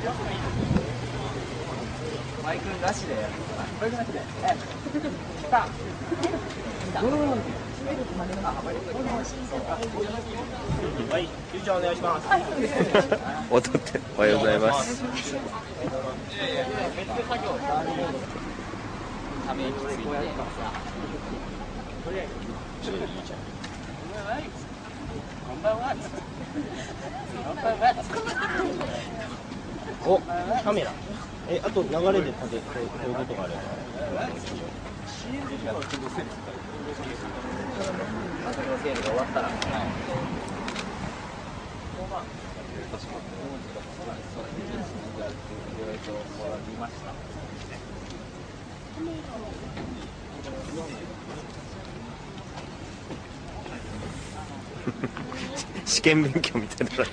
マイクなしで。マイクなしで。え、さあ。はい、ゆうちゃんお願いします。踊っておはようございます。ため息ついて。こんばんは。こんばんは。お、カメラ。え、あと流れで立て、こういうことがあれば。試験勉強みたいな